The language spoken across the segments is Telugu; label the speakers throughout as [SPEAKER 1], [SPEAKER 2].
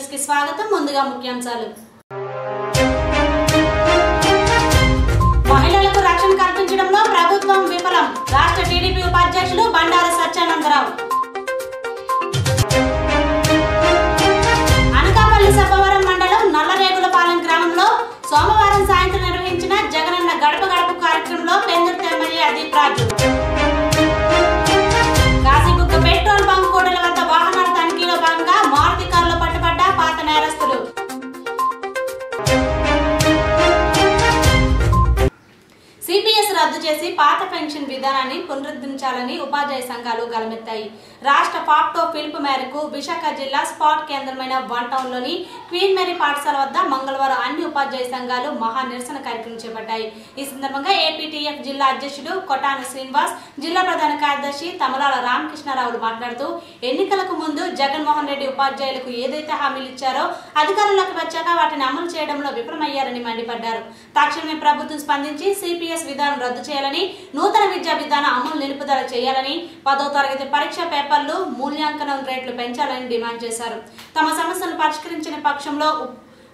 [SPEAKER 1] న్యూస్కి స్వాగతం. ముందుగా ముఖ్యాంశాలు. మహిళలకు రక్షణ కల్పించడంలో ప్రభుత్వం విఫలం. రాష్ట్ర టీడీపీ ఉపాధ్యక్షులు బండారు సత్యానందరావు. అనకాపల్లి సబ్బవరం మండలం నల్లరేగులపాలెం గ్రామంలో సోమవారం సాయంత్రం నిర్వహించిన జగనన్న గడప గడప కార్యక్రమంలో Pendurthi MLA Adeep Raju. Kasibugga petrol bunk pension విధానాన్ని పునరుద్ధరించాలని ఉపాధ్యాయ సంఘాలు గలమెత్తాయి. రాష్ట్ర పాప్టో పిలుపు మేరకు విశాఖ జిల్లా స్పాట్ కేంద్రమైన వన్ టౌన్లోని క్వీన్ మేరీ పాఠశాల వద్ద మంగళవారం అన్ని ఉపాధ్యాయ సంఘాలు మహా నిరసన కార్యక్రమం చేపట్టాయి. ఈ సందర్భంగా ఏపీటీఎఫ్ జిల్లా అధ్యక్షుడు కొటాన శ్రీనివాస్ జిల్లా ప్రధాన కార్యదర్శి తమలాల రామకృష్ణారావులు మాట్లాడుతూ ఎన్నికలకు ముందు జగన్మోహన్ రెడ్డి ఉపాధ్యాయులకు ఏదైతే హామీలు ఇచ్చారో అధికారంలోకి వచ్చాక వాటిని అమలు చేయడంలో విఫలమయ్యారని మండిపడ్డారు. తక్షణమే ప్రభుత్వం స్పందించి సిపిఎస్ విధానం రద్దు చేయాలని నూతన విద్యా విధానం అమలు నిలుపుదల చేయాలని పదో తరగతి పరీక్ష పేపర్లు మూల్యాంకనం రేట్లు పెంచాలని డిమాండ్ చేశారు తమ సమస్యలను పరిష్కరించిన పక్షంలో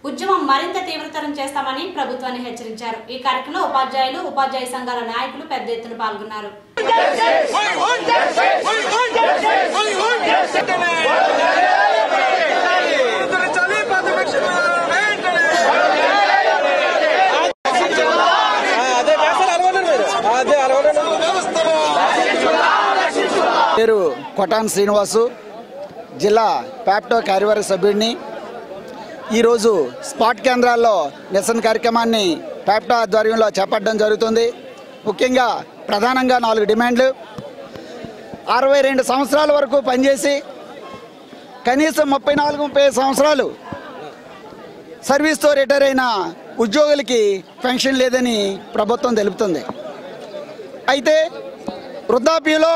[SPEAKER 1] ఉద్యమం మరింత తీవ్రతరం చేస్తామని ప్రభుత్వాన్ని హెచ్చరించారు ఈ కార్యక్రమంలో ఉపాధ్యాయులు ఉపాధ్యాయ సంఘాల నాయకులు పెద్ద ఎత్తున పాల్గొన్నారు
[SPEAKER 2] చలి పది లక్షల వెంటనే అదే వేసారు అరవై మీరు అదే అరవై వ్యవస్థలో
[SPEAKER 3] పేరు కొటాన్ శ్రీనివాసు జిల్లా ప్యాప్టో కార్యవర్గ సభ్యుడిని. ఈరోజు స్పాట్ కేంద్రాల్లో నిరసన కార్యక్రమాన్ని ప్యాప్టో ఆధ్వర్యంలో చేపట్టడం జరుగుతుంది. ముఖ్యంగా ప్రధానంగా నాలుగు డిమాండ్లు. అరవై రెండు సంవత్సరాల వరకు పనిచేసి కనీసం ముప్పై నాలుగు ముప్పై సంవత్సరాలు సర్వీస్తో రిటైర్ అయిన ఉద్యోగులకి పెన్షన్ లేదని ప్రభుత్వం తెలుపుతుంది. అయితే వృద్ధాప్యలో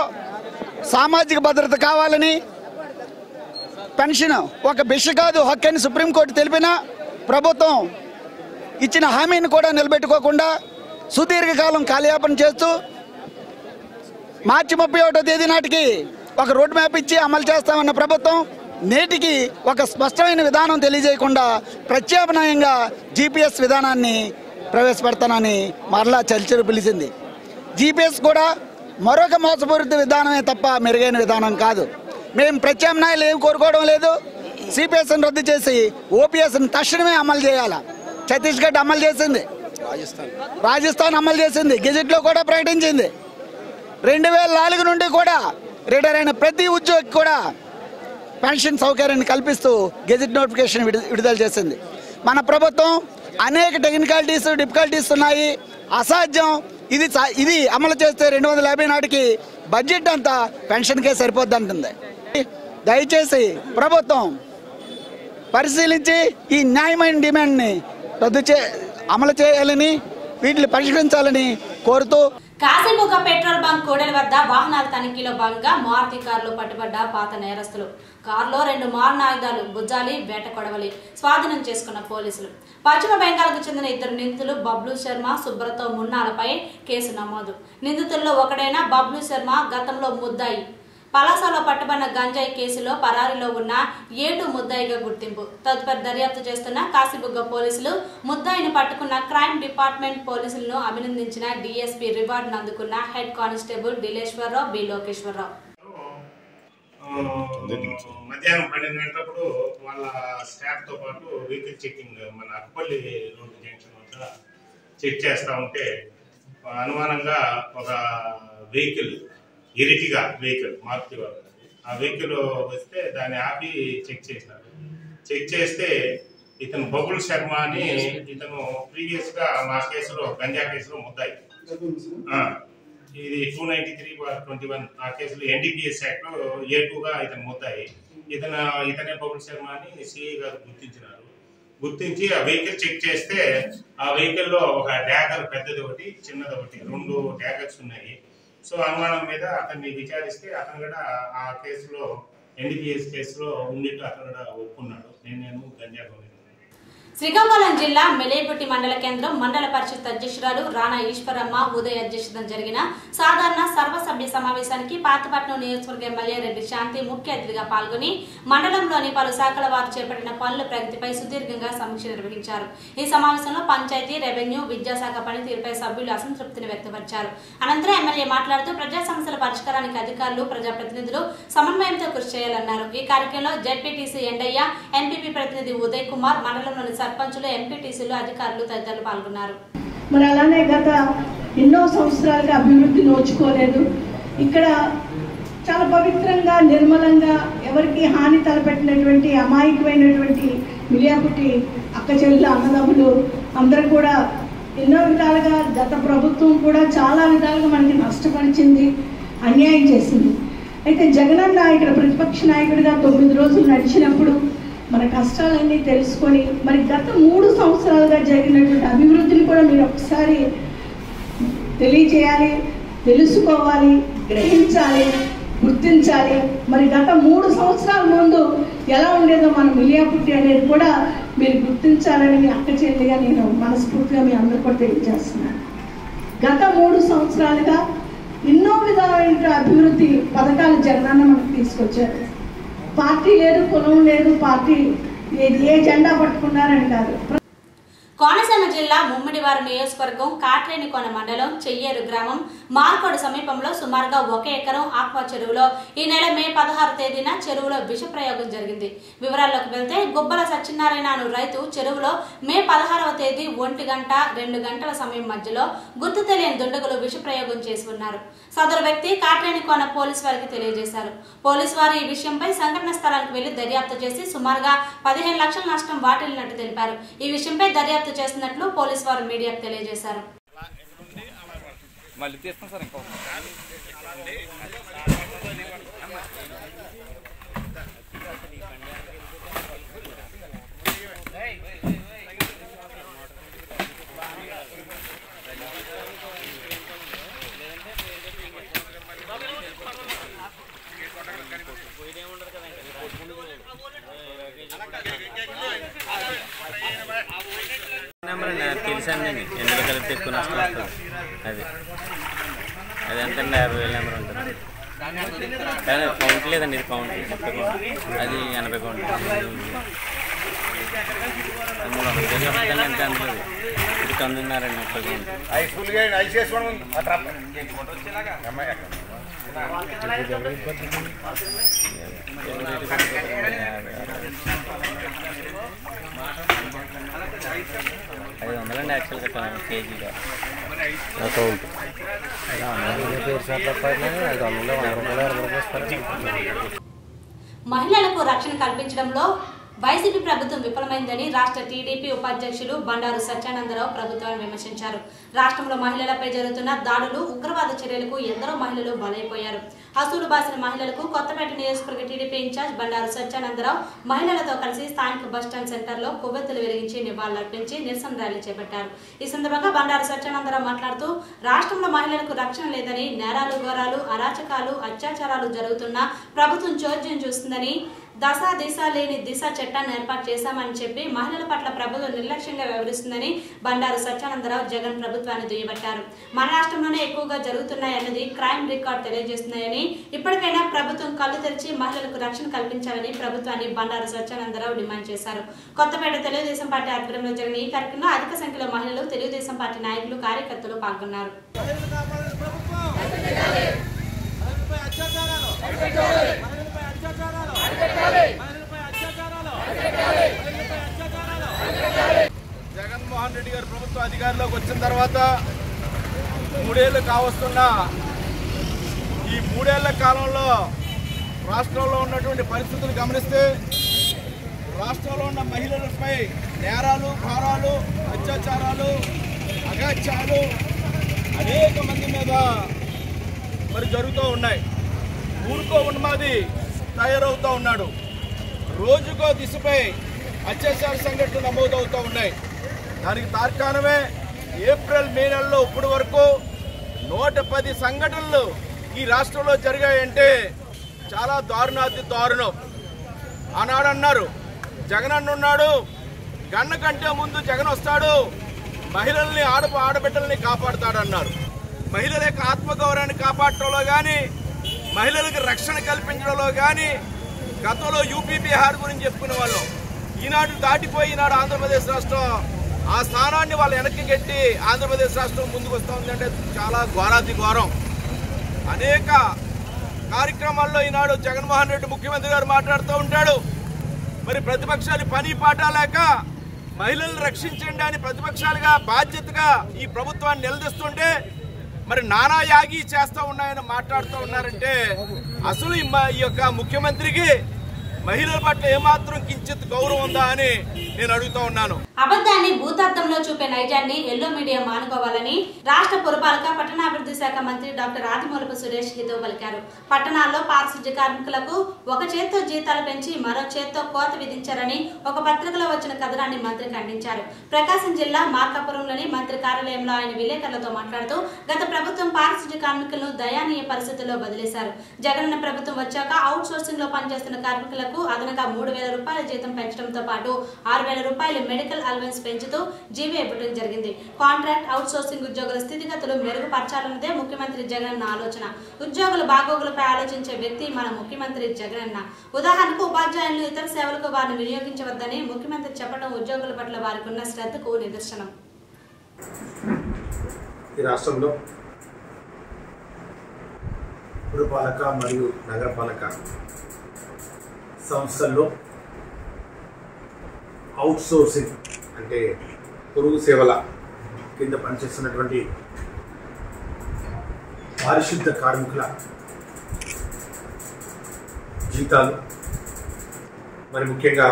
[SPEAKER 3] సామాజిక భద్రత కావాలని పెన్షన్ ఒక బిష కాదు హక్కు అని సుప్రీంకోర్టు తెలిపిన ప్రభుత్వం ఇచ్చిన హామీని కూడా నిలబెట్టుకోకుండా సుదీర్ఘకాలం కాలయాపన చేస్తూ మార్చి ముప్పై ఒకటో తేదీ నాటికి ఒక రోడ్ మ్యాప్ ఇచ్చి అమలు చేస్తామన్న ప్రభుత్వం నేటికి ఒక స్పష్టమైన విధానం తెలియజేయకుండా ప్రత్యామ్నాయంగా జీపీఎస్ విధానాన్ని ప్రవేశపెడతానని మరలా చర్చలు పిలిచింది. జీపీఎస్ కూడా మరొక మోసపూరిత విధానమే తప్ప మెరుగైన విధానం కాదు. మేము ప్రత్యామ్నాయాలు ఏం కోరుకోవడం లేదు. సిపిఎస్ని రద్దు చేసి ఓపీఎస్ని తక్షణమే అమలు చేయాలి? ఛత్తీస్గఢ్ అమలు చేసింది. రాజస్థాన్. అమలు చేసింది. గెజెట్లో కూడా ప్రకటించింది. రెండు వేల నాలుగు నుండి కూడా రిటైర్ అయిన ప్రతి ఉద్యోగి కూడా పెన్షన్ సౌకర్యాన్ని కల్పిస్తూ గెజిట్ నోటిఫికేషన్ విడు- విడుదల చేసింది. మన ప్రభుత్వం అనేక టెక్నికాలిటీస్ డిఫికల్టీస్ ఉన్నాయి. అసాధ్యం. ఇది సా- ఇది అమలు చేస్తే రెండు వందల యాభై నాటికి బడ్జెట్ అంతా పెన్షన్కే సరిపోద్ది అంటుంది. దయచేసి ప్రభుత్వం పరిశీలించి ఈ న్యాయమైన డిమాండ్ని రద్దు చే అమలు చేయాలని వీటిని పరిష్కరించాలని కోరుతూ
[SPEAKER 1] కాశీబుగ్గ పెట్రోల్ బంక్ కూడలి వద్ద వాహనాల తనిఖీలో భాగంగా మారుతి కారులో పట్టుబడ్డ పాత నేరస్తులు. కారులో రెండు మారణాయుధాలు బుజ్జాలి వేట కొడవలి. స్వాధీనం చేసుకున్న పోలీసులు. పశ్చిమ బెంగాల్కు చెందిన ఇద్దరు నిందితులు బబ్లు శర్మ సుబ్రతో మున్నాలపై కేసు నమోదు. నిందితుల్లో ఒకడైన బబ్లు శర్మ గతంలో ముద్దాయి. పలాసలో పట్టుబడిన గంజాయి కేసులో పరారీలో ఉన్న ఏడు ముద్దాయిగా గుర్తింపు. తదుపరి దర్యాప్తు చేస్తున్న కాశీబుగ్గ పోలీసులు ముద్దాయిని పట్టుకున్న క్రైమ్ డిపార్ట్మెంట్ పోలీసులను అభినందించిన డీఎస్పీ రివార్డును అందుకున్న head constable Dileswararao B Lokeswararao.
[SPEAKER 4] మధ్యాహ్నం పన్నెండు గంటలప్పుడు వాళ్ళ స్టాఫ్తో పాటు వెహికల్ చెకింగ్ మన అక్కపల్లి రోడ్డు జంక్షన్ వద్ద చెక్ చేస్తా ఉంటే అనుమానంగా ఒక వెహికల్ ఇరిటిగా వెహికల్ మారుతి ఆ వెహికల్ వస్తే దాన్ని ఆపి చెక్ చేసినారు చెక్ చేస్తే ఇతను బబుల్ శర్మ అని ఇతను ప్రీవియస్గా మా కేసులో గంజా కేసులో ముద్దాయి. ఆ, ఇది two ninety three twenty one ఆ కేసులో ఎన్డీపీఎస్ యాక్ట్లో ఏ టూగా ఇతను ముద్దాయి ఇతను ఇతనే పవన్ శర్మ అని సిఐ గారు గుర్తించినారు. గుర్తించి ఆ వెహికల్ చెక్ చేస్తే ఆ వెహికల్లో ఒక డ్యాగర్ పెద్దది ఒకటి చిన్నది ఒకటి రెండు డ్యాగర్స్ ఉన్నాయి. సో అనుమానం మీద అతన్ని విచారిస్తే అతను కూడా ఆ కేసులో ఎన్డీపీఎస్ కేసులో ఉన్నట్టు అతను కూడా ఒప్పుకున్నాడు. నేను నేను గంజా
[SPEAKER 1] శ్రీకాకుళం జిల్లా మెలేపుటి మండల కేంద్రం మండల పరిషత్ అధ్యక్షురాలు రాణా ఈశ్వరమ్మ ఉదయ అధ్యక్షతన జరిగిన సాధారణ సర్వసభ్య సమావేశానికి పాతపట్నం నియోజకవర్గ ఎమ్మెల్యే రెడ్డి శాంతి ముఖ్య అతిథిగా పాల్గొని మండలంలోని పలు శాఖల వారు చేపట్టిన పనుల ప్రగతిపై సుదీర్ఘంగా సమీక్ష నిర్వహించారు. ఈ సమావేశంలో పంచాయతీ రెవెన్యూ విద్యాశాఖ పనితీరుపై సభ్యులు అసంతృప్తిని వ్యక్తపరిచారు. అనంతరం ఎమ్మెల్యే మాట్లాడుతూ ప్రజా సమస్యల పరిష్కారానికి అధికారులు ప్రజాప్రతినిధులు సమన్వయంతో కృషి చేయాలన్నారు. ఈ కార్యక్రమంలో జెడ్పీటీసీ ఎండయ్య ఎంపీపీ ప్రతినిధి ఉదయ్ కుమార్ మండలంలోని సర్పంచులు ఎంపీటీసీలు అధికారులు తదితరులు పాల్గొన్నారు.
[SPEAKER 5] మరి అలానే గత ఎన్నో సంవత్సరాలుగా అభివృద్ధి నోచుకోలేదు. ఇక్కడ చాలా పవిత్రంగా నిర్మలంగా ఎవరికి హాని తలపెట్టినటువంటి అమాయకమైనటువంటి మిలియాపుటి అక్క చెల్లెల అన్నదమ్ములు అందరూ కూడా ఎన్నో విధాలుగా గత ప్రభుత్వం కూడా చాలా విధాలుగా మనకి నష్టపరిచింది అన్యాయం చేసింది. అయితే జగనన్న ఇక్కడ ప్రతిపక్ష నాయకుడిగా తొమ్మిది రోజులు నడిచినప్పుడు మన కష్టాలన్నీ తెలుసుకొని మరి గత మూడు సంవత్సరాలుగా జరిగినటువంటి అభివృద్ధిని కూడా మీరు ఒకసారి తెలియజేయాలి తెలుసుకోవాలి గ్రహించాలి గుర్తించాలి. మరి గత మూడు సంవత్సరాల ముందు ఎలా ఉండేదో మన మిలియాపుట్టి అనేది కూడా మీరు గుర్తించాలని మీ అక్క చెల్లిగా నేను మనస్ఫూర్తిగా మీ అందరు కూడా తెలియజేస్తున్నాను. గత మూడు సంవత్సరాలుగా ఎన్నో విధాలైన అభివృద్ధి పథకాలు జగనన్న మనకు తీసుకొచ్చారు. పార్టీ లేదు కులం లేదు పార్టీ ఏ జెండా పట్టుకున్నారని కాదు.
[SPEAKER 1] కోనసీమ జిల్లా ముమ్మిడివారు నియోజకవర్గం కాట్రేనికోన మండలం చెయ్యేరు గ్రామం మార్కోడు సమీపంలో సుమారుగా ఒక ఎకరం ఆక్వా చెరువులో ఈ నెల మే పదహారు తేదీన చెరువులో విష ప్రయోగం జరిగింది. వివరాల్లోకి వెళ్తే గుబ్బల సత్యనారాయణ అను రైతు చెరువులో మే పదహారవ తేదీ ఒంటి గంట రెండు గంటల సమయం మధ్యలో గుర్తు తెలియని దుండగులు విష ప్రయోగం చేసి ఉన్నారు సదరు వ్యక్తి కాట్రేనికోన పోలీసు వారికి తెలియజేశారు. పోలీసు వారు ఈ విషయంపై సంఘటన స్థలానికి వెళ్ళి దర్యాప్తు చేసి సుమారుగా పదిహేను లక్షల నష్టం వాటిల్లినట్టు తెలిపారు. ఈ విషయంపై దర్యాప్తు చేస్తున్నట్లు పోలీసు వారు మీడియాకు తెలియజేశారు.
[SPEAKER 6] తెలుసండి ఎందుకు కలిపి ఎక్కువ నష్టం వస్తుంది? అది. అది ఎంత యాభై వేల నెంబర్ ఉంటుంది. కానీ కౌంట్ లేదండి ఇది కౌంట్. ముప్పై కౌంట్. అది ఎనభై కౌంట్. మూడు వందల. కేజీలు వస్తుందండి ఎంత అందులో ఇది తొమ్మిదిన్నరండి ముప్పై కౌంట్. ఐదు వందలండి యాక్చువల్గా కేజీగా.
[SPEAKER 2] అకౌంట్
[SPEAKER 1] మహిళలకు రక్షణ కల్పించడంలో వైసీపీ ప్రభుత్వం విఫలమైందని రాష్ట్ర టీడీపీ ఉపాధ్యక్షులు బండారు సత్యానందరావు ప్రభుత్వాన్ని విమర్శించారు. రాష్ట్రంలో మహిళలపై జరుగుతున్న దాడులు ఉగ్రవాద చర్యలకు ఎందరో మహిళలు బలైపోయారు. హసూలు బాసిన మహిళలకు కొత్తపేట నియోజకవర్గ టీడీపీ ఇన్ఛార్జ్ బండారు సత్యానందరావు మహిళలతో కలిసి స్థానిక బస్టాండ్ సెంటర్లో కొవ్వెత్తులు వెలిగించి నివాళులర్పించి నిరసన ర్యాలీ చేపట్టారు. ఈ సందర్భంగా బండారు సత్యానందరావు మాట్లాడుతూ రాష్ట్రంలో మహిళలకు రక్షణ లేదని నేరాలు ఘోరాలు అరాచకాలు అత్యాచారాలు జరుగుతున్నా ప్రభుత్వం చోద్యం చూస్తుందని దశ దిశ లేని దిశ చట్టాన్ని ఏర్పాటు చేశామని చెప్పి మహిళల పట్ల ప్రభుత్వం నిర్లక్ష్యంగా వ్యవహరిస్తుందని బండారు సత్యానందరావు జగన్ ప్రభుత్వాన్ని దుయ్యబట్టారు. మన రాష్ట్రంలోనే ఎక్కువగా జరుగుతున్నాయన్నది క్రైమ్ రికార్డ్ తెలియజేస్తున్నాయని ఇప్పటికైనా ప్రభుత్వం కళ్ళు తెరిచి మహిళలకు రక్షణ కల్పించాలని ప్రభుత్వాన్ని బండారు సత్యానందరావు డిమాండ్ చేశారు. కొత్తపేట తెలుగుదేశం పార్టీ ఆధ్వర్యంలో జరిగిన ఈ కార్యక్రమంలో అధిక సంఖ్యలో మహిళలు తెలుగుదేశం పార్టీ నాయకులు కార్యకర్తలు పాల్గొన్నారు.
[SPEAKER 7] జగన్మోహన్ రెడ్డి గారు ప్రభుత్వ అధికారంలోకి వచ్చిన తర్వాత మూడేళ్ళు కావస్తున్న ఈ మూడేళ్ళ కాలంలో రాష్ట్రంలో ఉన్నటువంటి పరిస్థితులు గమనిస్తే రాష్ట్రంలో ఉన్న మహిళలపై నేరాలు భారాలు అత్యాచారాలు అగాత్యాలు అనేక మంది మీద మరి జరుగుతూ ఉన్నాయి. ఊరుకో ఉన్నది తయారవుతూ ఉన్నాడు. రోజుకో దిశపై అత్యాచార సంఘటనలు నమోదవుతూ ఉన్నాయి. దానికి తార్కాణమే ఏప్రిల్ మే నెలలో ఇప్పటి వరకు నూట పది సంఘటనలు ఈ రాష్ట్రంలో జరిగాయంటే చాలా దారుణాతి దారుణం. ఆనాడు అన్నారు జగన్ అన్నున్నాడు గన్న కంటే ముందు జగన్ వస్తాడు మహిళల్ని ఆడ ఆడబిడ్డల్ని కాపాడుతాడన్నారు. మహిళల యొక్క ఆత్మగౌరవాన్ని కాపాడటంలో కానీ మహిళలకు రక్షణ కల్పించడంలో కానీ గతంలో యూపీ బీహార్ గురించి చెప్పుకునే వాళ్ళం. ఈనాడు దాటిపోయి ఈనాడు ఆంధ్రప్రదేశ్ రాష్ట్రం ఆ స్థానాన్ని వాళ్ళు వెనక్కి కట్టి ఆంధ్రప్రదేశ్ రాష్ట్రం ముందుకు వస్తూ ఉందంటే చాలా ఘోరాతి ఘోరం. అనేక కార్యక్రమాల్లో ఈనాడు జగన్మోహన్ రెడ్డి ముఖ్యమంత్రి గారు మాట్లాడుతూ ఉంటాడు. మరి ప్రతిపక్షాలు పని పాట లేక మహిళలను రక్షించండి అని ప్రతిపక్షాలుగా బాధ్యతగా ఈ ప్రభుత్వాన్ని నిలదీస్తుంటే మరి నానా యాగి చేస్తూ ఉన్నాయని మాట్లాడుతూ ఉన్నారంటే అసలు ఈ ఈ యొక్క ముఖ్యమంత్రికి మహిళల పట్ల ఏమాత్రం కించిత్ గౌరవం ఉందా అని నేను అడుగుతూ ఉన్నాను.
[SPEAKER 1] అబద్ధాన్ని భూతార్థంలో చూపే నైజాన్ని ఎల్లో మీడియా మానుకోవాలని రాష్ట్ర పురపాలక పట్టణాభివృద్ధి శాఖ మంత్రి డాక్టర్ ఆదిమూలపు సురేష్ హితో పలికారు. పట్టణాల్లో పారిశుద్ధ్య కార్మికులకు ఒక చేత్తో జీతాలు పెంచి మరో చేత్తో కోత విధించారని ఒక పత్రికలో వచ్చిన కథనాన్ని మంత్రి ఖండించారు. ప్రకాశం జిల్లా మార్కాపురంలోని మంత్రి కార్యాలయంలో ఆయన విలేకరులతో మాట్లాడుతూ గత ప్రభుత్వం పారిశుద్ధ్య కార్మికులను దయానీయ పరిస్థితుల్లో వదిలేశారు. జగనన్న ప్రభుత్వం వచ్చాక అవుట్ సోర్సింగ్లో పనిచేస్తున్న కార్మికులకు అదనంగా మూడు వేల రూపాయల జీతం పెంచడంతో పాటు ఆరు వేల రూపాయలు మెడికల్ అలవెన్స్ పెంచుతూ జీవీ ఇవ్వడం జరిగింది. కాంట్రాక్ట్ అవుట్ సోర్సింగ్ ఉద్యోగుల స్థితిగతులు మెరుగుపరచాలన్నదే ముఖ్యమంత్రి జగన్ ఆలోచన. ఉద్యోగుల బాగోగులపై ఆలోచించే వ్యక్తి మన ముఖ్యమంత్రి జగనన్న. ఉదాహరణకు ఉపాధ్యాయులు ఇతర సేవలకు వారిని వినియోగించవద్దని ముఖ్యమంత్రి చెప్పడం ఉద్యోగుల పట్ల వారికి ఉన్న శ్రద్ధకు నిదర్శనం.
[SPEAKER 8] ఈ రాష్ట్రంలో పురపాలక మరియు నగరపాలక సంస్థల్లో అవుట్ సోర్సింగ్ అంటే పొరుగు సేవల కింద పనిచేస్తున్నటువంటి పారిశుద్ధ కార్మికుల జీతాలు మరి ముఖ్యంగా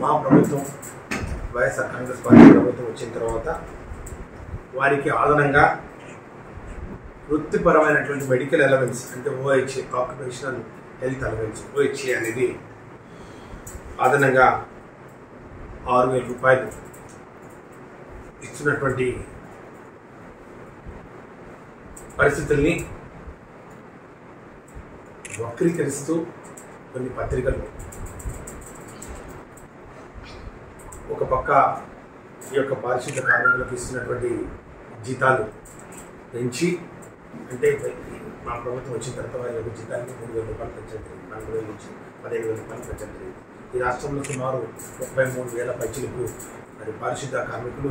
[SPEAKER 8] మా ప్రభుత్వం వైఎస్ఆర్ కాంగ్రెస్ పార్టీ ప్రభుత్వం వచ్చిన తర్వాత వారికి ఆదనంగా వృత్తిపరమైనటువంటి మెడికల్ అలవెన్స్ అంటే OHA occupational health allowance OHA అనేది అదనంగా ఆరు వేల రూపాయలు ఇస్తున్నటువంటి పరిస్థితుల్ని వక్రీకరిస్తూ కొన్ని పత్రికలు. ఒక పక్క ఈ యొక్క పారిశుద్ధ కార్మికులకు ఇస్తున్నటువంటి జీతాలు పెంచి అంటే మా ప్రభుత్వం వచ్చిన తర్వాత వారి యొక్క జీతానికి మూడు వేల రూపాయలు పెంచడం జరిగింది నాలుగు వేల నుంచి పదిహేను వేల రూపాయలు పెంచడం జరిగింది. ఈ రాష్ట్రంలో సుమారు ముప్పై మూడు వేల పైచులకు మరి పారిశుద్ధ కార్మికులు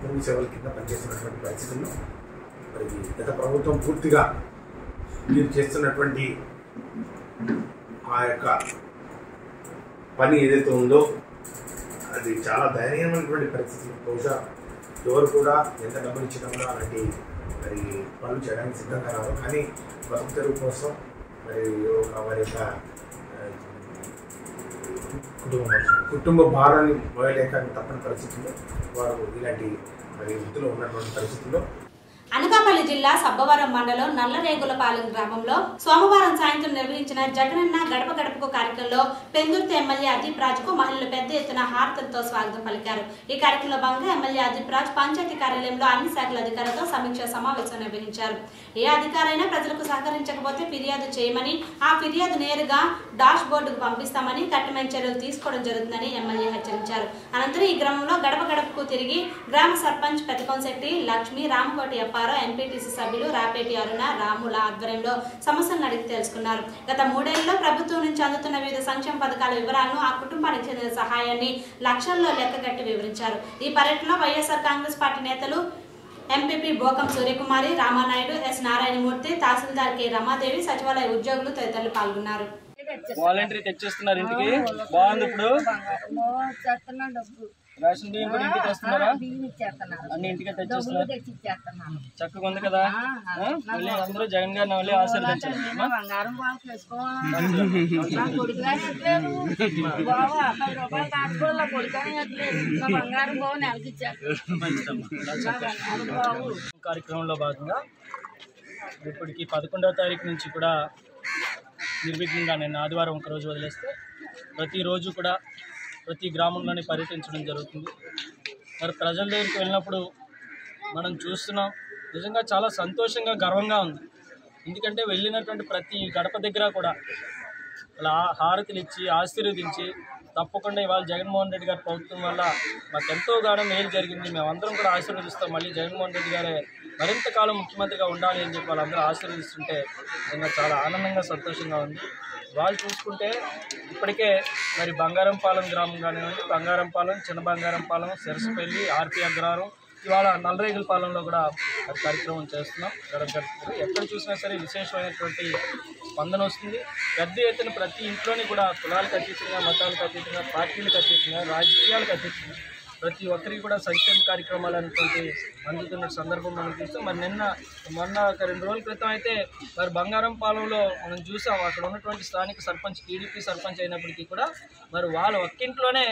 [SPEAKER 8] భూమి సేవల కింద పనిచేస్తున్నటువంటి పరిస్థితుల్లో మరి గత ప్రభుత్వం పూర్తిగా మీరు చేస్తున్నటువంటి ఆ యొక్క పని ఏదైతే ఉందో అది చాలా దయనీయమైనటువంటి పరిస్థితి. బహుశా ఎవరు కూడా ఎంత డబ్బులు ఇచ్చినా కూడా అలాంటి మరి పనులు చేయడానికి సిద్ధంగా రావు కానీ బతుకు తెరువు కోసం మరి ఒక వారి యొక్క కుటుంబ కుటుంబ భారాన్ని మోయలేక తప్పని పరిస్థితుల్లో వారు ఇలాంటి మరి వృత్తిలో ఉన్నటువంటి పరిస్థితుల్లో
[SPEAKER 1] అనకాపల్లి జిల్లా సబ్బవరం మండలం నల్లరేగులపాలెం గ్రామంలో సోమవారం సాయంత్రం నిర్వహించిన జగనన్న గడప గడపకు కార్యక్రమంలో పెందుర్తి ఎమ్మెల్యే అదీప్ రాజ్కు మహిళలు పెద్ద ఎత్తున హారతులతో స్వాగతం పలికారు. ఈ కార్యక్రమంలో భాగంగా ఎమ్మెల్యే అదీప్ రాజ్ పంచాయతీ కార్యాలయంలో అన్ని శాఖల అధికారులతో సమీక్ష సమావేశం నిర్వహించారు. ఏ అధికారైనా ప్రజలకు సహకరించకపోతే ఫిర్యాదు చేయమని ఆ ఫిర్యాదు నేరుగా డాష్ బోర్డుకు పంపిస్తామని కఠినమైన చర్యలు తీసుకోవడం జరుగుతుందని ఎమ్మెల్యే హెచ్చరించారు. అనంతరం ఈ గ్రామంలో గడప గడపకు తిరిగి గ్రామ సర్పంచ్ పెద్దకొంశెట్టి లక్ష్మి రామకోటి అప్పారావు ఎంపీటీసీ సభ్యులు రాపేటి అరుణ రాముల ఆధ్వర్యంలో సమస్యలను అడిగి తెలుసుకున్నారు. గత మూడేళ్ళలో ప్రభుత్వం నుంచి అందుతున్న వివిధ సంక్షేమ పథకాల వివరాలను ఆ కుటుంబానికి చెందిన సహాయాన్ని లక్షల్లో లెక్కగట్టి వివరించారు. ఈ పర్యటనలో వైఎస్ఆర్ కాంగ్రెస్ పార్టీ నేతలు MPP Bokam Suryakumari Ramanaidu S Narayanamurthy tahsildar K Ramadevi సచివాలయ ఉద్యోగులు తదితరులు పాల్గొన్నారు.
[SPEAKER 9] వాలంటరీ తెచ్చేస్తున్నారు ఇంటికి. బాగుంది ఇప్పుడు. రేషన్ బియ్యం కూడా ఇంటికి తెస్తున్నారా అన్ని ఇంటికే తెచ్చేస్తున్నారు చక్కగా ఉంది కదా? మళ్ళీ అందరూ జగన్ గారిని మళ్ళీ
[SPEAKER 10] బాబు
[SPEAKER 9] కార్యక్రమంలో భాగంగా ఇప్పటికి పదకొండవ తారీఖు నుంచి కూడా నిర్విఘ్నంగా నేను ఆదివారం ఒక రోజు వదిలేస్తే ప్రతిరోజు కూడా ప్రతి గ్రామంలోనే పర్యటించడం జరుగుతుంది. మరి ప్రజల దగ్గరికి వెళ్ళినప్పుడు మనం చూస్తున్నాం నిజంగా చాలా సంతోషంగా గర్వంగా ఉంది. ఎందుకంటే వెళ్ళినటువంటి ప్రతి గడప దగ్గర కూడా అలా హారతులు ఇచ్చి ఆశీర్వదించి తప్పకుండా ఇవాళ జగన్మోహన్ రెడ్డి గారి ప్రభుత్వం వల్ల మాకు ఎంతో గానో మేలు జరిగింది. మేమందరం కూడా ఆశీర్వదిస్తాం. మళ్ళీ జగన్మోహన్ రెడ్డి గారే మరింత కాలం ముఖ్యమంత్రిగా ఉండాలి అని చెప్పి వాళ్ళందరూ ఆశీర్వదిస్తుంటే నిన్న చాలా ఆనందంగా సంతోషంగా ఉంది. వాళ్ళు చూసుకుంటే ఇప్పటికే మరి బంగారంపాలెం గ్రామం కానివ్వండి బంగారంపాలెం చిన్న బంగారంపాలెం సిరసపల్లి ఆర్పి అగ్రహారం ఇవాళ నల్లరేగులపాలెంలో కూడా మరి కార్యక్రమం చేస్తున్నాం. జరగ జరుగుతుంది ఎక్కడ చూసినా సరే విశేషమైనటువంటి స్పందన వస్తుంది. పెద్ద ఎత్తున ప్రతి ఇంట్లోని కూడా కులాలకు అతీతంగా మతాలకు అతీతంగా పార్టీలకు అతీతంగా రాజకీయాలకు అతీతంగా ప్రతి ఒక్కరికి కూడా సంక్షేమ కార్యక్రమాలు అనేటువంటి అందుతున్న సందర్భం మనం చూస్తాం. మరి నిన్న మొన్న ఒక రెండు రోజుల క్రితం అయితే మరి బంగారం పాలెంలో మనం చూసాం అక్కడ ఉన్నటువంటి స్థానిక సర్పంచ్ టీడీపీ సర్పంచ్ అయినప్పటికీ కూడా మరి వాళ్ళ ఒక్కింట్లోనే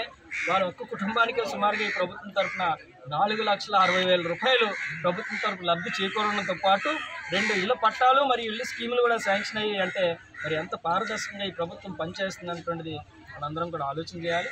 [SPEAKER 9] వాళ్ళ ఒక్క కుటుంబానికి సుమారుగా ఈ ప్రభుత్వం తరఫున నాలుగు లక్షల అరవై వేల రూపాయలు ప్రభుత్వం తరఫున లబ్ధి చేకూరడంతో పాటు రెండు ఇళ్ళ పట్టాలు మరియు ఇల్లు స్కీములు కూడా శాంక్షన్ అయ్యాయి అంటే మరి ఎంత పారదర్శకంగా ఈ ప్రభుత్వం పనిచేస్తుంది అనేటువంటిది మనందరం కూడా ఆలోచన చేయాలి.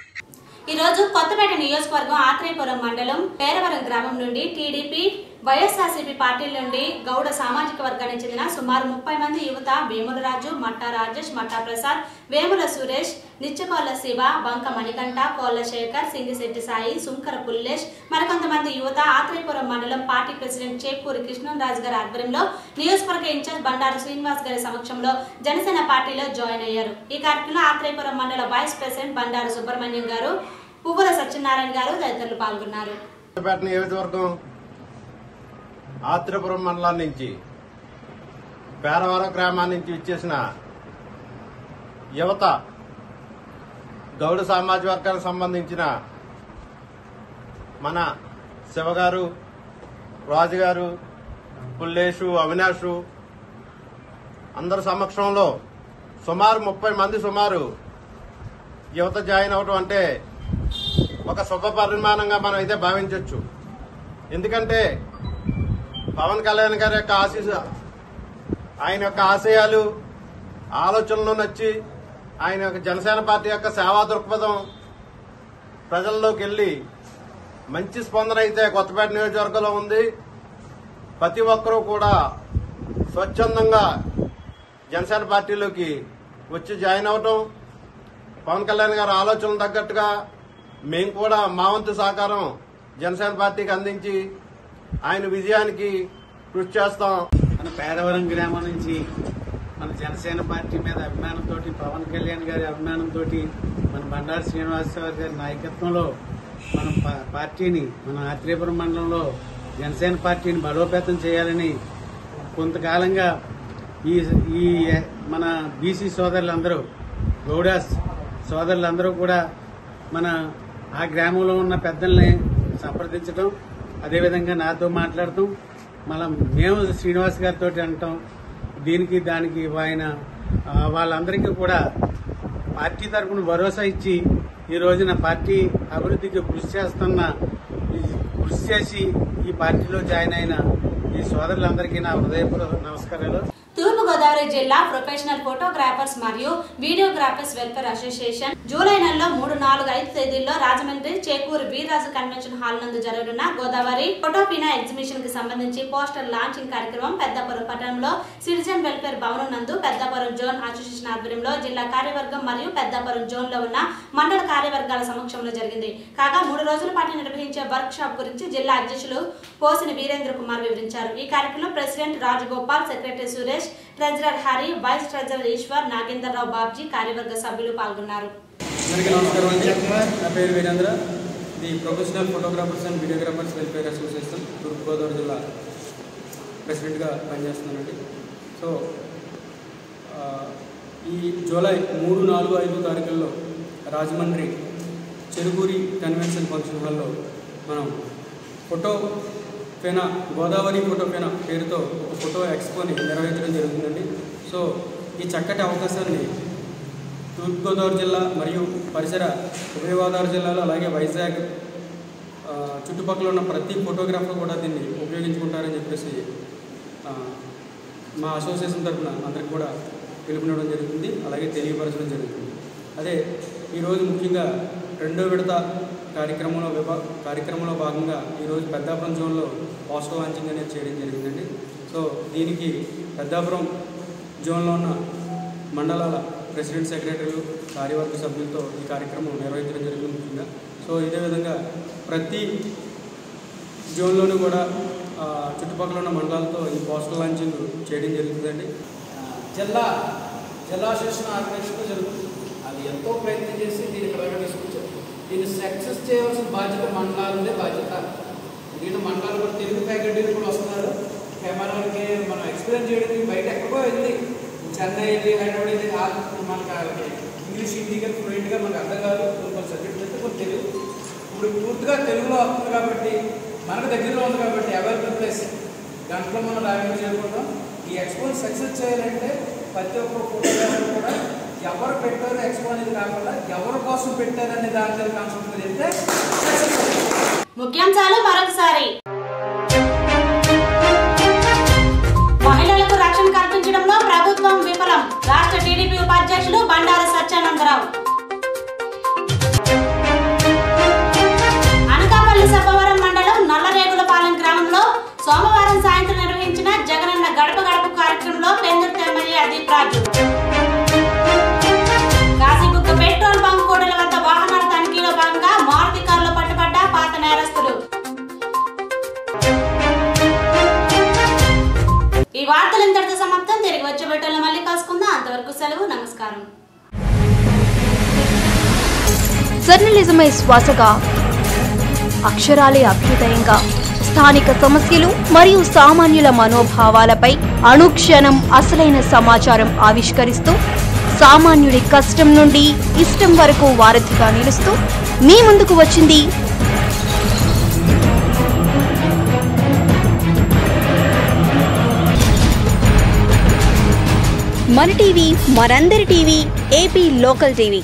[SPEAKER 1] ఈరోజు కొత్తపేట నియోజకవర్గం ఆత్రేయపురం మండలం పేరవరం గ్రామం నుండి టీడీపీ వైఎస్ఆర్సీపీ పార్టీల నుండి గౌడ సామాజిక వర్గానికి చెందిన సుమారు ముప్పై మంది యువత వేముల రాజు మట్టా రాజేష్ మట్టా ప్రసాద్ వేముల సురేష్ నిత్యకోళ్ళ శివ బంక మణికంఠ కోళ్ళ శేఖర్ సింగిశెట్టి సాయి సుంకర పుల్లేష్ మరికొంతమంది యువత ఆత్రేయపురం మండలం పార్టీ ప్రెసిడెంట్ చేకూరి కృష్ణంరాజు గారి ఆధ్వర్యంలో నియోజకవర్గ ఇన్ఛార్జ్ బండారు శ్రీనివాస్ గారి సమక్షంలో జనసేన పార్టీలో జాయిన్ అయ్యారు. ఈ కార్యక్రమంలో ఆత్రేయపురం మండల వైస్ ప్రెసిడెంట్ బండారు సుబ్రహ్మణ్యం గారు పువ్వుల సత్యనారాయణ గారు తదితరులు పాల్గొన్నారు.
[SPEAKER 11] ఆత్రపురం మండలం నుంచి పేరవరం గ్రామాన్ని నుంచి ఇచ్చేసిన యువత గౌడ సామాజిక వర్గానికి సంబంధించిన మన శివగారు రాజుగారు పుల్లేషు అవినాషు అందరి సమక్షంలో సుమారు ముప్పై మంది సుమారు యువత జాయిన్ అవటం అంటే ఒక శుభ పరిమాణంగా మనం అయితే భావించవచ్చు ఎందుకంటే పవన్ కళ్యాణ్ గారి యొక్క ఆశీస్ ఆయన యొక్క ఆశయాలు ఆలోచనలు నచ్చి ఆయన యొక్క జనసేన పార్టీ యొక్క సేవా దృక్పథం ప్రజల్లోకి వెళ్ళి మంచి స్పందన అయితే కొత్తపేట నియోజకవర్గంలో ఉంది. ప్రతి ఒక్కరూ కూడా స్వచ్ఛందంగా జనసేన పార్టీలోకి వచ్చి జాయిన్ అవటం పవన్ కళ్యాణ్ గారి ఆలోచనలు తగ్గట్టుగా మేము కూడా మా వంతు సహకారం జనసేన పార్టీకి అందించి ఆయన విజయానికి కృషి చేస్తాం.
[SPEAKER 12] మన పేదవరం గ్రామం నుంచి మన జనసేన పార్టీ మీద అభిమానంతో పవన్ కళ్యాణ్ గారి అభిమానంతో మన బండారు శ్రీనివాసరావు గారి నాయకత్వంలో మన పా- పార్టీని మన ఆత్రేయపురం మండలంలో జనసేన పార్టీని బలోపేతం చేయాలని కొంతకాలంగా ఈ ఈ మన బీసీ సోదరులందరూ గౌడాస్ సోదరులందరూ కూడా మన ఆ గ్రామంలో ఉన్న పెద్దల్ని సంప్రదించడం అదేవిధంగా నాతో మాట్లాడటం మళ్ళా మేము శ్రీనివాస్ గారితో అంటాం దీనికి దానికి ఆయన వాళ్ళందరికీ కూడా పార్టీ తరఫున భరోసా ఇచ్చి ఈ రోజున పార్టీ అభివృద్ధికి కృషి చేస్తున్న ఈ కృషి చేసి ఈ పార్టీలో జాయిన్ అయిన ఈ సోదరులందరికీ నా హృదయపూర్వక నమస్కారాలు.
[SPEAKER 1] తూర్పుగోదావరి జిల్లా ప్రొఫెషనల్ ఫోటోగ్రాఫర్స్ మరియు వీడియోగ్రాఫర్స్ వెల్ఫేర్ అసోసియేషన్ జూలై నెలలో మూడు నాలుగు ఐదు తేదీల్లో రాజమండ్రి చేకూరు వీర్రాజు కన్వెన్షన్ హాల్ నందు జరగనున్న గోదావరి ఫోటోపీనా ఎగ్జిబిషన్కి సంబంధించి పోస్టర్ లాంచింగ్ కార్యక్రమం పెద్దపురం పట్టణంలో సిటిజన్ వెల్ఫేర్ భవనం నందు పెద్దపురం జోన్ అసోసియేషన్ ఆధ్వర్యంలో జిల్లా కార్యవర్గం మరియు పెద్దపురం జోన్లో ఉన్న మండల కార్యవర్గాల సమక్షంలో జరిగింది. కాగా మూడు రోజుల పాటు నిర్వహించే వర్క్ షాప్ గురించి జిల్లా అధ్యక్షులు పోసిన వీరేంద్ర కుమార్ వివరించారు. ఈ కార్యక్రమంలో president Rajagopal secretary Suresh treasurer Hari vice treasurer Eshwar Nagendra Rao Babji కార్యవర్గ సభ్యులు పాల్గొన్నారు.
[SPEAKER 13] నా పేరు Veerendra. The professional photographers and videographers welfare association Turpu Godavari జిల్లా ప్రెసిడెంట్గా పనిచేస్తున్నానండి. సో ఈ జూలై మూడు నాలుగు ఐదు తారీఖుల్లో రాజమండ్రి చెరుకూరి కన్వెన్షన్ ఫంక్షన్ హాల్లో మనం ఫోటో ఫెనా గోదావరి ఫోటో ఫెనా పేరుతో ఒక ఫోటో ఎక్స్పోని నిర్వహించడం జరుగుతుందండి. సో ఈ చక్కటి అవకాశాన్ని తూర్పుగోదావరి జిల్లా మరియు పరిసర ఉభయ గోదావరి జిల్లాలో అలాగే వైజాగ్ చుట్టుపక్కల ఉన్న ప్రతి ఫోటోగ్రాఫర్ కూడా దీన్ని ఉపయోగించుకుంటారని చెప్పేసి మా అసోసియేషన్ తరఫున అందరికి కూడా పిలుపునివ్వడం జరుగుతుంది. అలాగే తెలియపరచడం జరుగుతుంది. అదే ఈరోజు ముఖ్యంగా రెండో విడత కార్యక్రమంలో విభా కార్యక్రమంలో భాగంగా ఈరోజు పెద్దాపురం జోన్లో పోస్టర్ లాంచింగ్ అనేది చేయడం జరిగిందండి. సో దీనికి పెద్దాపురం జోన్లో ఉన్న మండలాల ప్రెసిడెంట్ సెక్రటరీలు కార్యవర్గ సభ్యులతో ఈ కార్యక్రమం నిర్వహించడం జరిగింది ముఖ్యంగా. సో ఇదే విధంగా ప్రతి జోన్లోనూ కూడా చుట్టుపక్కల ఉన్న మండలాలతో ఈ పోస్టల్ లాంచింగ్ చేయడం జరుగుతుందండి.
[SPEAKER 14] జిల్లా జిల్లా శిక్షణ ఆర్గనైజేషన్ జరుగుతుంది. అది ఎంతో ప్రయత్నం చేసి దీన్ని ప్రకటించుకుంటారు దీన్ని సక్సెస్ చేయవలసిన బాధ్యత మండలాలదే బాధ్యత. దీని మండలాలు కూడా తెలుగు ఫ్యాకల్టీలు కూడా వస్తున్నారు. కెమెరాలకి మనం ఎక్స్ప్లెయిన్ చేయడానికి బయట ఎక్కడో వెళ్ళి చెన్నై వెళ్ళి హైదరాబాద్ వెళ్ళి మనకి ఇంగ్లీష్ హిందీగా ఫ్లూయెంట్గా మనకు అర్థం కాదు. కొన్ని కొన్ని సబ్జెక్టులు అయితే కొన్ని తెలుగు ఇప్పుడు పూర్తిగా తెలుగులో వస్తుంది కాబట్టి మనకు దగ్గరలో ఉంది కాబట్టి అవైలబుల్ ప్లేస్ గంటలో మనం లాంగ్వేజ్ చేయకుండా ఈ ఎక్స్పోని సక్సెస్ చేయాలంటే ప్రతి ఒక్క ఫోటోగ్రాఫర్ కూడా ఎవరు పెట్టారు ఎక్స్పో అనేది కాకుండా ఎవరి కోసం పెట్టారు అనే దాని మీద కాన్సెప్ట్ చెప్తే
[SPEAKER 1] ముఖ్యాంశాలు మరొకసారి. మహిళలకు రక్షణ కల్పించడంలో ప్రభుత్వం విఫలం. రాష్ట్ర టీడీపీ ఉపాధ్యక్షులు బండారు సత్యానందరావు. అనకాపల్లి సబ్బవరం మండలం నల్లరేగులపాలెం గ్రామంలో సోమవారం సాయంత్రం నిర్వహించిన జగనన్న గడప గడప కార్యక్రమంలో పెందుర్తి ఎమ్మెల్యే అదీప్ ఈ వార్తలు ఇంతటితో సమాప్తం. తిరిగి వచ్చే బిడ్డలు మళ్ళీ కలుసుకుందాం. అంతవరకు సెలవు నమస్కారం.
[SPEAKER 15] జర్నలిజమే శ్వాసగా అక్షరాలే అభ్యుదయంగా స్థానిక సమస్యలు మరియు సామాన్యుల మనోభావాలపై అనుక్షణం అసలైన సమాచారం ఆవిష్కరిస్తూ సామాన్యుడి కష్టం నుండి ఇష్టం వరకు వారధిగా నిలుస్తూ మీ ముందుకు వచ్చింది మన టీవీ మనందరి టీవీ ఏపీ లోకల్ టీవీ.